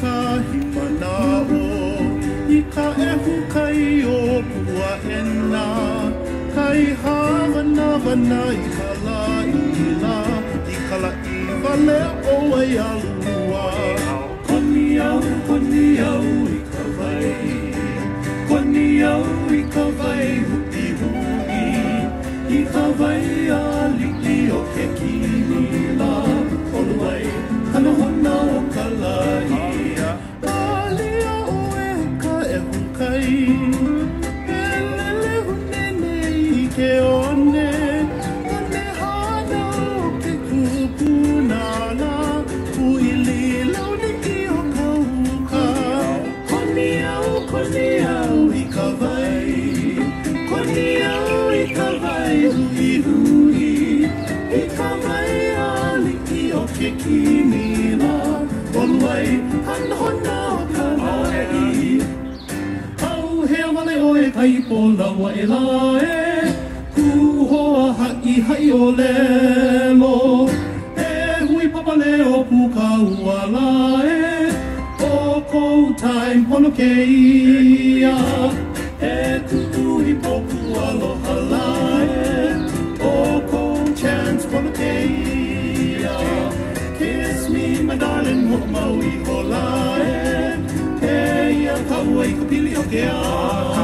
ka himana o I ka ehu kai o pua ena Kai hawana vana i ka la i la I ka la i wale o ai alua Koni au, koni au i ka vai Koni au i ka vai hupi hui I ka vai a liki o ke kini la kai e lele hune nei ke one ane hana ke kupu nana pui li launi ki o kauka koni au koni au i ka vai koni au i ka vai hui hui ai po la wa e e ku ho ha i ha i o le mo e hui papa le o pu ka ua la e o ko time pono ke ia e ku i po pu lo ha la e o ko chance pono ke ia kiss me my darling mo ma wi ho la e e ia ka ua i ka pili o ke a